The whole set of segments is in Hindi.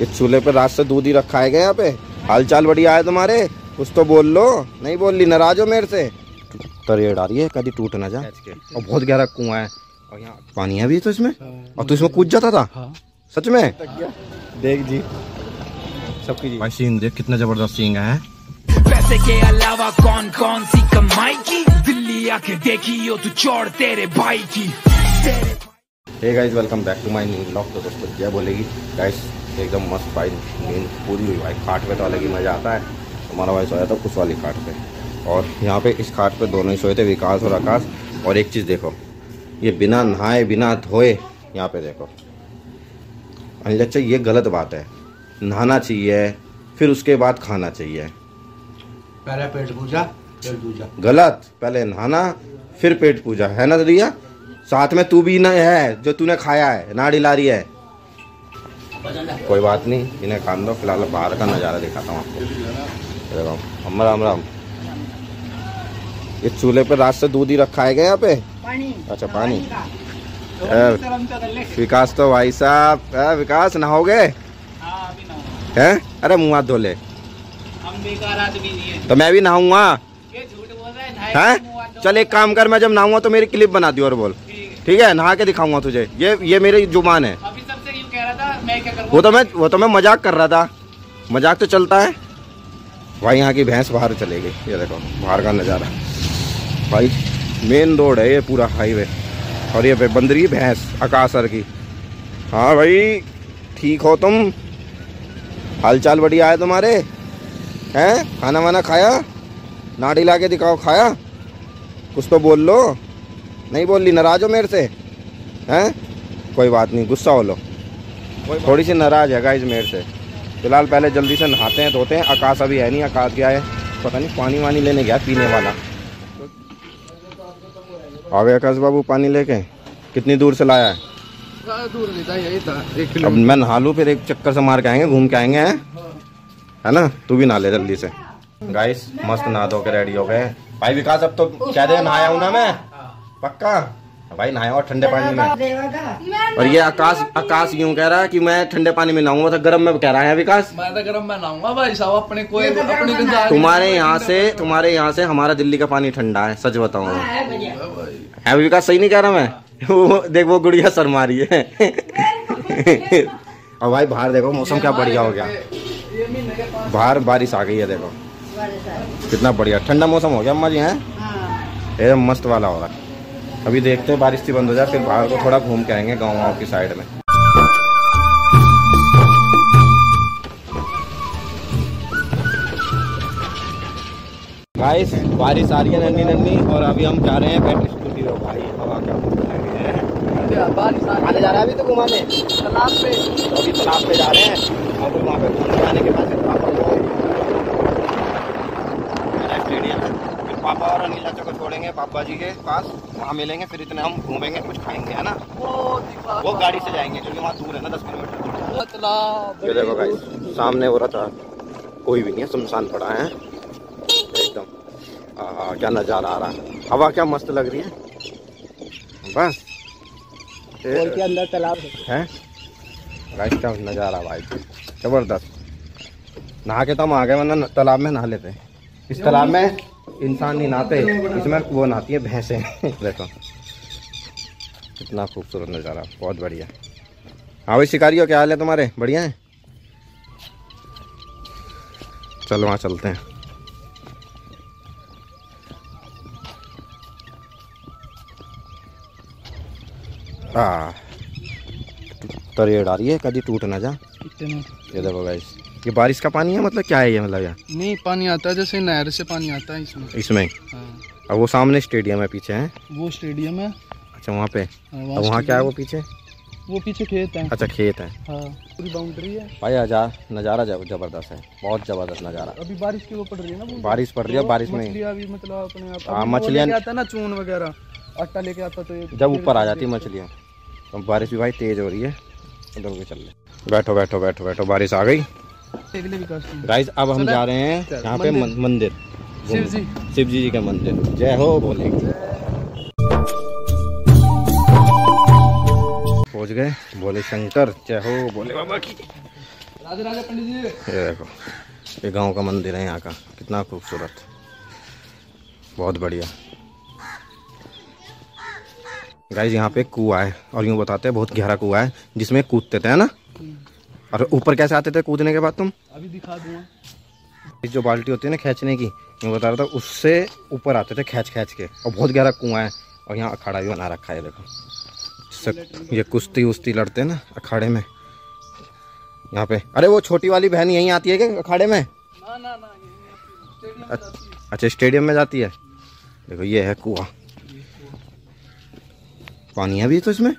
इस चूल्हे पे रात से दूध ही रखा है यहाँ पे? हाल चाल बढ़िया है तुम्हारे? कुछ तो बोल लो। नहीं बोल ली नाराज़ हो मेरे से। तरेड़ आ रही है कभी टूट ना जा और बहुत गहरा कुआँ है। और यहाँ पानी है भी तो इसमें? और तू इसमें कूद जाता था? सच में? देख जी। सबकी भाई सीन देख कितना ज़बरदस्त सीन है। पैसे के अलावा कौन कौन सी कमाई की? दिल्ली आके देखी हो तू चौड़ तेरे भाई की। तेरे hey guys welcome back to my new blog तो दोस्तों क्या बोलेगी? गाइस एकदम मस्त भाई नींद पूरी हुई भाई। खाट पे तो अलग ही मज़ा आता है। हमारा भाई सोया था कुछ वाली खाट पे। और यहाँ पे इस खाट पे दोनों ही सोए थे विकास और आकाश। और एक चीज़ देखो ये बिना नहाए बिना धोए यहाँ पे देखो। अनिल अच्छा ये गलत बात है। नहाना चाहिए फिर उसके बाद खाना चाहिए। पहले पेट पूजा फिर दूजा गलत। पहले नहाना फिर पेट पूजा। है ना रिया? साथ में तू भी न है जो तूने खाया है नाड़ी ला रही है। कोई बात नहीं इन्हें खान दो फ़िलहाल बाहर का नज़ारा दिखाता हूँ आपको। हम राम राम। इस चूल्हे पे रात से दूध ही रखा है क्या यहाँ पे? अच्छा पानी। विकास तो भाई साहब विकास नहाओगे? हैं अरे मुँह हाथ धो ले। तो मैं भी नहाऊँगा। हैं चल एक काम कर मैं जब नहाऊँगा तो मेरी क्लिप बना दी और बोल। ठीक है नहा के दिखाऊँगा तुझे। ये ये मेरी ज़ुबान है। अभी सबसे यूँ कह रहा था मैं क्या वो तो मैं वो तो मैं मज़ाक कर रहा था। मज़ाक तो चलता है। भाई यहाँ की भैंस बाहर चले गई। ये देखो बाहर का नज़ारा। भाई मेन रोड है ये पूरा हाईवे और ये बंदरी भैंस अकासर की। हाँ भाई ठीक हो तुम? हाल चाल बढ़िया है तुम्हारे? हैं? खाना वाना खाया? नाड़ी ला के दिखाओ खाया? कुछ तो बोल लो। नहीं बोल ली नाराज़ हो मेरे से? हैं? कोई बात नहीं गुस्सा हो लो। थोड़ी सी नाराज़ है गाइज़ मेरे से। फ़िलहाल पहले जल्दी से नहाते हैं धोते हैं। आकाश अभी है नहीं आकाश गया है। पता नहीं पानी वानी लेने गया पीने वाला। आ गए आकाश बाबू पानी लेके। कितनी दूर से लाया है? दूर नहीं था अब मैं नहा लूँ फिर एक चक्कर से मार के आएँगे घूम के आएँगे हैं? है ना? तू भी नहा ले जल्दी से। गाइस मस्त नहा धो के रेडी हो गए। भाई विकास अब तो क्या दे नहाया हूँ ना मैं। पक्का? भाई नहाया और ठंडे पानी में। और ये आकाश आकाश यूँ कह रहा है कि मैं ठंडे पानी में नहाऊँगा तो गर्म में कह रहा है विकास। मैं तो गरम में नहाऊँगा भाई साहब अपने कोई अपनी गंजा तुम्हारे यहाँ से तुम्हारे यहाँ से हमारा दिल्ली का पानी ठंडा है सच बताऊँ। है विकास सही नहीं कह रहा मैं? वो देख वो गुड़िया शर्मा रही है। और भाई बाहर देखो मौसम क्या बढ़िया हो गया। बाहर बारिश आ गई है देखो। कितना बढ़िया। ठंडा मौसम हो गया अम्मा जी हैं? एकदम मस्त वाला हो रहा है। अभी देखते हैं बारिश थी बंद हो जाए फिर बाहर को थोड़ा घूम के आएँगे गाँव वाँव की साइड में। गाइस बारिश आ रही है नन्नी नन्नी और अभी हम जा रहे हैं बैटरी स्कूटी पे। भाई हवा क्या बारिश आने जा रहा है अभी तो घुमाने। तालाब पे। अभी तालाब पे जा रहे हैं। और वहाँ पे घूमने आने के बाद फिर पापा को मेरा स्टेडियम है फिर पापा और अनिल चाचा को छोड़ेंगे पापा जी के पास वहाँ मिलेंगे फिर इतने हम घूमेंगे कुछ खाएँगे है ना? वो गाड़ी से जाएँगे क्योंकि वहाँ दूर है ना दस किलोमीटर ये देखो भाई सामने हो रहा। था कोई भी नहीं है सुनसान पड़ा है। एकदम क्या नज़ारा आ रहा है। हवा क्या मस्त लग रही है। बस। के अंदर तालाब है। क्या नज़ारा भाई। ज़बरदस्त। नहा के तो हम आ गए वरना तालाब में नहा लेते। इस तालाब में इंसान नहीं नहाते इसमें वो नहाती है भैंसे। देखो कितना खूबसूरत नज़ारा बहुत बढ़िया। हाँ भाई शिकारियों क्या हाल है तुम्हारे? बढ़िया है? चलो वहाँ चलते हैं। आ तरेड़ आ रही है कभी टूट ना जा। ये देखो गाइस ये बारिश का पानी है मतलब क्या है ये मतलब यहाँ? नहीं पानी आता है जैसे नहर से पानी आता है इसमें। इसमें? हाँ। और वो सामने स्टेडियम है पीछे है? वो स्टेडियम है। अच्छा वहाँ पे? हाँ, वहाँ क्या है वो पीछे? वो पीछे खेत है। अच्छा खेत है। हाँ पूरी बाउंड्री है। भाई आजा नज़ारा ज़बरदस्त है बहुत ज़बरदस्त नज़ारा। अभी बारिश की वो पड़ रही है ना बारिश पड़ रही है तो बारिश में। मछलियाँ मतलब अपने हाँ, मछलियाँ- आता ना चून वगैरह आटा लेके आता तो जब ऊपर आ जाती है मछलियाँ। तो बारिश भी भाई तेज़ हो रही है। उधर चल रहे बैठो बैठो बैठो बैठो बारिश आ गई। गाइस अब हम जा रहे हैं यहाँ पे मंदिर। शिव जी शिव जी जी का मंदिर. जय हो बोले पहुँच गए बोले शंकर. जय हो बोले. बाबा की. राधे राधे पंडित जी. ये देखो ये गाँव का मंदिर है यहाँ का. कितना खूबसूरत. बहुत बढ़िया. गाइज़ यहाँ पे कुआ है और यूँ बताते हैं बहुत गहरा कुआ है जिसमें कूदते थे है ना? और ऊपर कैसे आते थे कूदने के बाद तुम? अभी दिखा दूँगा। जो बाल्टी होती है ना खींचने की मैं बता रहा था उससे ऊपर आते थे खींच खींच के। और बहुत गहरा कुआँ है और यहाँ अखाड़ा भी बना रखा है देखो। जिससे ये कुश्ती उश्ती लड़ते हैं ना अखाड़े में। यहाँ पे। अरे वो छोटी वाली बहन यहीं आती है क्या अखाड़े में? ना ना ना अच्छा स्टेडियम में जाती है। देखो ये है कुआँ। पानी है भी तो इसमें?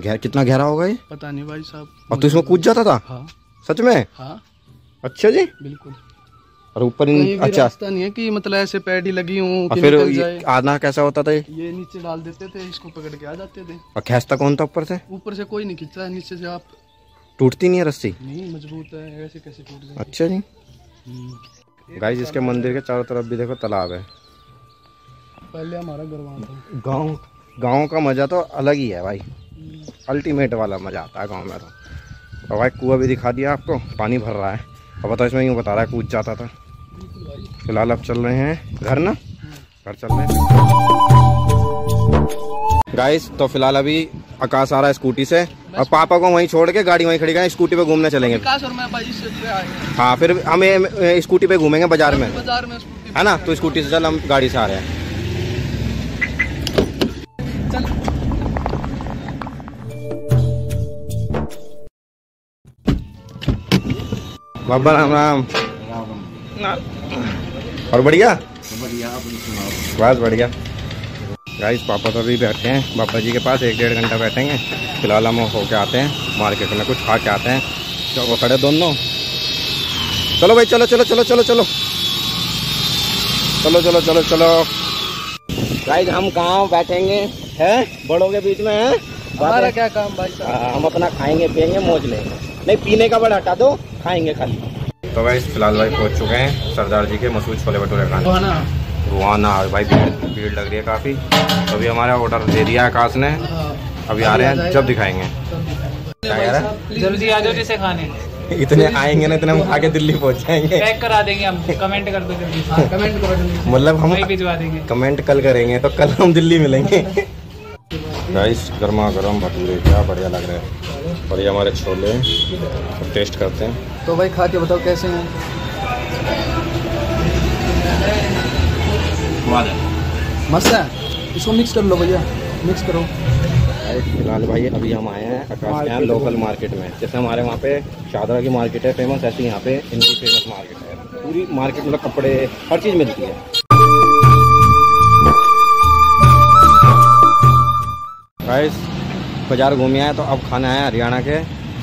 गहर कितना गहरा होगा ये? पता नहीं भाई साहब। और तो इसमें कूद जाता था? हाँ। सच में? हाँ। अच्छा जी। बिल्कुल। और ऊपर अच्छा। रास्ता नहीं है कि मतलब ऐसे पैडी लगी हूँ फिर आना कैसा होता था ये? ये नीचे डाल देते थे इसको पकड़ के आ जाते थे। और खींचता कौन था ऊपर से? ऊपर से कोई नहीं खींचता नीचे से आप टूटती नहीं है रस्सी? नहीं मज़बूत है ऐसे कैसे टूट जाए अच्छा जी। गाइस इसके मंदिर के चारों तरफ़ भी देखो तालाब है। पहले हमारा घर वहाँ था। गाँव गाँव का मज़ा तो अलग ही है भाई। अल्टीमेट वाला मज़ा आता है गाँव में तो। और भाई कुआ भी दिखा दिया आपको पानी भर रहा है। और बताओ इसमें यूँ बता रहा है कूद जाता था। फ़िलहाल अब चल रहे हैं घर ना? घर चल रहे हैं। गाइस तो फ़िलहाल अभी आकाश आ रहा है स्कूटी से। और पापा को वहीं छोड़ के गाड़ी वहीं खड़ी करें स्कूटी पे घूमने चलेंगे। हैं। फिर हमें स्कूटी पे घूमेंगे बाज़ार में। बाज़ार में है ना? तो स्कूटी से चल हम गाड़ी से आ रहे हैं। बाबा राम राम। और बढ़िया? बस बढ़िया। गाइस पापा तो अभी बैठे हैं। बाबा जी के पास एक डेढ़ घंटा बैठेंगे। फ़िलहाल हम होके आते हैं। मार्केट में कुछ खा के आते हैं। तो वो खड़े दोनों। चलो भाई चलो चलो चलो चलो चलो। चलो चलो चलो चलो। गाइस हम कहाँ बैठेंगे? हैं? बड़ों के बीच में हैं? हमारा क्या काम भाई? साहब हाँ, हम अपना खाएँगे पियेंगे मौज लेंगे। नहीं पीने का बड़ा हटा दो खाएँगे खाली। तो भाई फ़िलहाल भाई पहुँच चुके हैं सरदार जी के मशहूर छोले भटूरे खाने। है रुआना भाई भीड़ भीड़ लग रही है काफ़ी। तो अभी हमारा ऑर्डर दे दिया आकाश ने। अभी आ रहे हैं जब दिखाएँगे। है? जल्दी आ जाओ जिसे खाने। इतने आएँगे ना इतने हम आगे दिल्ली पहुँच जाएँगे। पैक करा देंगे हम कमेंट कर दो जल्दी। हाँ। कमेंट करो जल्दी। मतलब हम भिजवा देंगे। कमेंट कल करेंगे तो कल हम दिल्ली मिलेंगे। गाइस गर्मा गर्म भटूरे क्या बढ़िया लग रहे हैं। और ये हमारे छोले अब टेस्ट करते हैं। तो भाई खा के बताओ कैसे हैं? मस्त है? इसको मिक्स कर लो भैया। मिक्स करो। फ़िलहाल भाई अभी हम आए हैं आकाश के यहाँ लोकल मार्केट में। जैसे हमारे वहाँ पे शादरा की मार्केट है फ़ेमस ऐसी यहाँ पे इनकी फ़ेमस मार्केट है। पूरी मार्केट मतलब कपड़े हर चीज़ मिलती है। गाइस बाज़ार घूमे आए तो अब खाना है हरियाणा के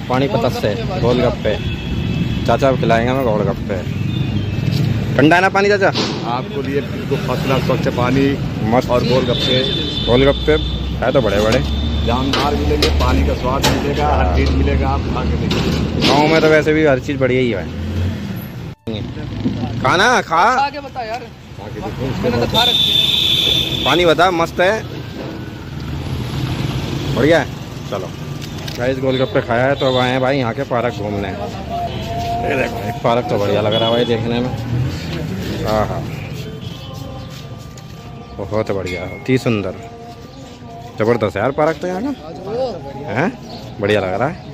पानीपत से गोलगप्पे। चाचा अब खिलाएँगे हमें गोलगप्पे। ठंडा है ना पानी चाचा? आपको लिए बिल्कुल फ़र्स्ट क्लास स्वच्छ पानी मस्त। और गोलगप्पे। गोलगप्पे है तो बड़े बड़े जानदार मिलेंगे पानी का स्वाद मिलेगा हर चीज़ मिलेगा आप खा के देखिए। गाँव में तो वैसे भी हर चीज़ बढ़िया ही है। खाना खा। बता यार। मैंने तो खा रखी है। पानी बता मस्त है। बढ़िया है। चलो। गाइस गोलगप्पे खाया है तो अब आए हैं भाई यहाँ के पार्क घूमने। ये देखो। एक पार्क तो बढ़िया लग रहा है भाई देखने में। हाँ हाँ बहुत बढ़िया अति सुंदर। ज़बरदस्त है यार पार्क तो यहाँ का। हैं? बढ़िया लग रहा है।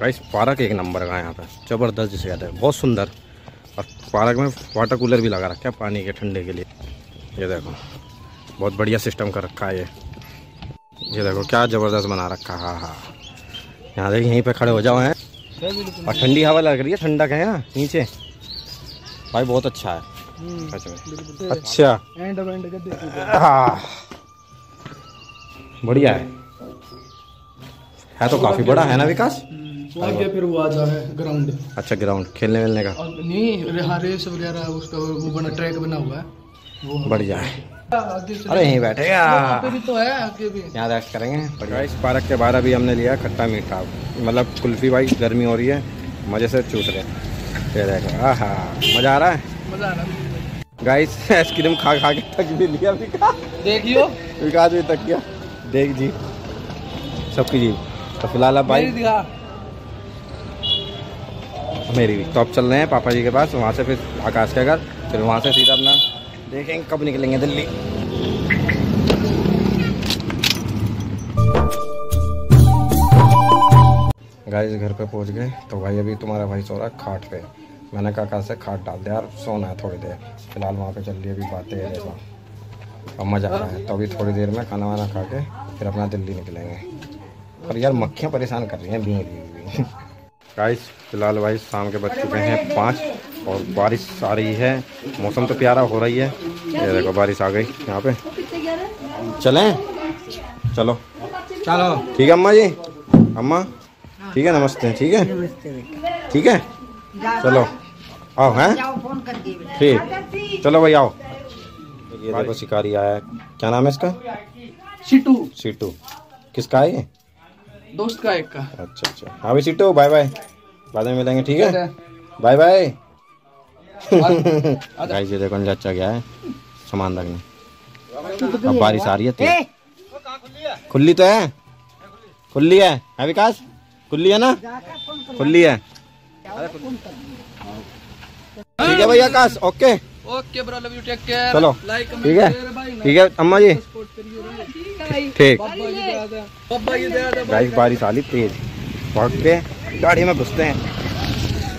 गाइस पार्क एक नंबर का यहाँ पे। ज़बरदस्त जिसे कहते हैं। बहुत सुंदर। और पार्क में वाटर कूलर भी लगा रखा है पानी के ठंडे के लिए। ये देखो। बहुत बढ़िया सिस्टम कर रखा है ये। ये देखो क्या ज़बरदस्त बना रखा है हाँ हाँ। यहाँ देखिए यहीं पे खड़े हो जाओ हैं। और ठंडी हवा लग रही है ठंडक है ना नीचे। भाई बहुत अच्छा है। सच में। अच्छा। एंड एंड हाँ। बढ़िया है। है तो काफ़ी बड़ा है ना विकास? फिर वो आ जाए ग्राउंड अच्छा ग्राउंड खेलने वेलने का। नहीं हाँ रेस वगैरह उसका वो बना ट्रैक बना हुआ है। बढ़िया है। अरे यहीं बैठेगा वहाँ पे भी तो है आगे भी। यहाँ रेस्ट करेंगे? इस पार्क के बाहर अभी हमने लिया खट्टा मीठा। मतलब कुल्फी भाई गर्मी हो रही है मज़े से चूस रहे हैं। ये देखो आहा मज़ा आ रहा है? मज़ा आ रहा है। गाइस आइसक्रीम खा खा के थक भी लिया विकास। देखियो। विकास भी थक गया। देख जी सबकी जी। तो फ़िलहाल अब भाई मेरी भी तो अब चल रहे हैं पापा जी के पास वहाँ से फिर आकाश के घर फिर वहाँ से सीधा अपना देखेंगे कब निकलेंगे दिल्ली। गाइस घर पे पहुँच गए। तो भाई, अभी तुम्हारा भाई सो रहा है खाट पे। मैंने कहा कहा से खाट डाल दिया यार? सोना है थोड़ी देर। फ़िलहाल वहाँ पे चल रही अभी बातें अब मज़ा आ रहा है। तो अभी थोड़ी देर में खाना वाना खा के फिर अपना दिल्ली निकलेंगे। और यार, मक्खियाँ परेशान कर रही हैं, भी गाइस फ़िलहाल भाई, शाम के बज चुके हैं पाँच। और बारिश आ रही है। मौसम तो प्यारा हो रही है। ये देखो बारिश आ गई यहाँ पे। चलें? चलो। चलो। ठीक है अम्मा जी? अम्मा? ठीक है नमस्ते। ठीक है? ठीक है? चलो। आओ हैं? ठीक। चलो भाई आओ। ये देखो। शिकारी आया है। क्या नाम है इसका? सीटू। सीटू। किसका है ये? दोस्त का एक का। अच्छा अच्छा। हाँ भाई सीटू बाय बाय बाद में मिलेंगे ठीक है? बाय बाय गाइस ये देखो चाचा गया है। सामान रखने। अब बारिश आ रही है तेज। खुली तो है। खुली है। है विकास? खुली है ना? खुली है। ठीक है भैया Akash okay. Okay bro love you take care चलो। लाइक ठीक है। ठीक है अम्मा जी। ठीक दे दे गाइस बारिश आ रही तेज। भाग के गाड़ी में घुसते हैं।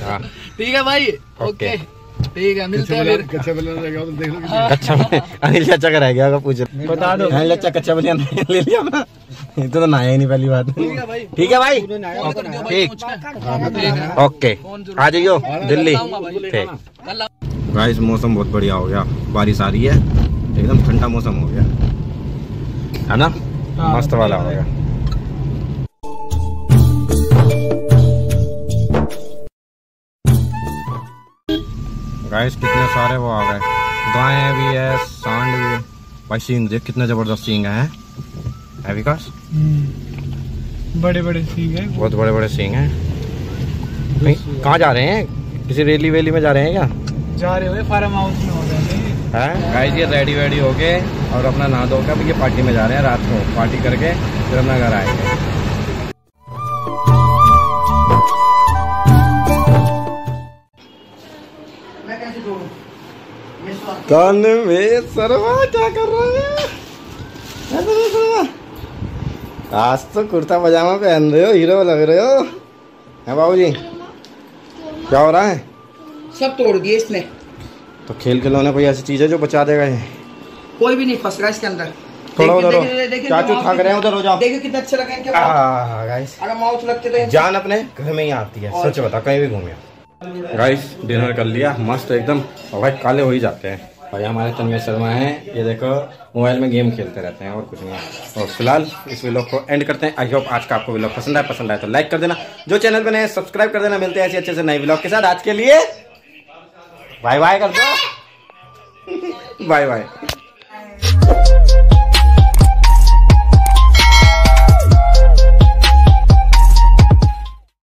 हाँ ठीक है भाई। ओके। ओके ठीक है मिलते हैं फिर। कच्चे बल्ले रह तो देख लो अनिल चाचा का रह गया होगा पूछ बता दो। अनिल चाचा कच्चा बलिया ले लिया अपना। ये तो नहाया ही नहीं पहली बात ठीक है भाई। ठीक ओके। आ जाइयो दिल्ली। ठीक। गाइस मौसम बहुत बढ़िया हो गया। बारिश आ रही है। एकदम ठंडा मौसम हो गया। है ना? मस्त वाला हो गया। गाइस कितने सारे वो आ गए। गायें भी है सांड भी है। भाई सींग देख कितने ज़बरदस्त सींग है है? विकास बड़े बड़े सींग है। बहुत बड़े बड़े सींग हैं। कहीं- जा रहे हैं? किसी रैली वैली में जा रहे हैं क्या? जा रहे हुए फार्म हाउस में हो रहे हैं। है? गाइस ये रेडी वेडी हो गए और अपना नहा धो के अब ये पार्टी में जा रहे हैं रात को पार्टी करके फिर अपना घर आएँगे। कान में सरवा क्या कर रहे हैं। आज तो कुर्ता पजामा पहन रहे हो हीरो लग रहे हो। है बाबू जी क्या हो रहा है? सब तोड़ दिए इसने। तो खेल खिलौने कोई ऐसी चीज़ है जो बचा देगा ये? कोई भी नहीं फंस रहा इसके अंदर। थोड़ा उधर चाचू थक रहे हैं, उधर हो जाओ। देखिए कितने अच्छे लगे इनके गाइस अगर माउस लगते तो जान अपने घर में ही आती है सच बता कहीं भी घूमे गाइस डिनर कर लिया मस्त एकदम। और भाई काले हो ही जाते हैं। भाई, हमारे तन्मय शर्मा हैं। ये देखो, मोबाइल में गेम खेलते रहते हैं, और कुछ नहीं। और फ़िलहाल, इस व्लॉग को एंड करते हैं। आई होप आज का आपको व्लॉग पसंद आए पसंद आए तो लाइक कर देना। जो चैनल बने सब्सक्राइब कर देना। मिलते हैं ऐसे अच्छे से नए ब्लॉग के साथ। आज के लिए बाय बाय कर दो बाय बाय